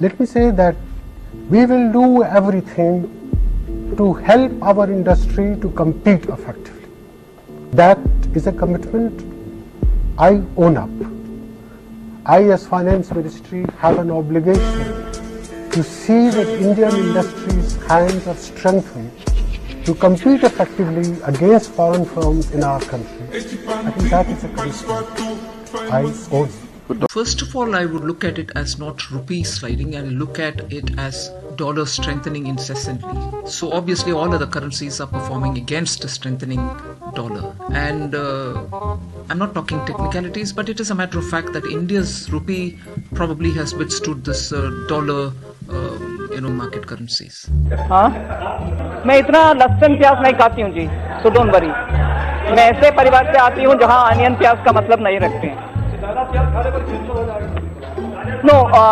let me say that we will do everything to help our industry to compete effectively. That is a commitment I own up. I as Finance Ministry have an obligation to see that Indian industry's hands are strengthened to compete effectively against foreign firms in our country. I think that is a commitment I own. First of all, I would look at it as not rupee sliding and look at it as dollar strengthening incessantly. So obviously, all other currencies are performing against a strengthening dollar. And uh, I'm not talking technicalities, but it is a matter of fact that India's rupee probably has withstood this uh, dollar, uh, you know, market currencies. हाँ मैं इतना लहसुन प्याज नहीं खाती हूँ जी so don't worry मैं ऐसे परिवार से आती हूँ जहाँ अनियन प्याज का मतलब नहीं रखते हैं no, uh,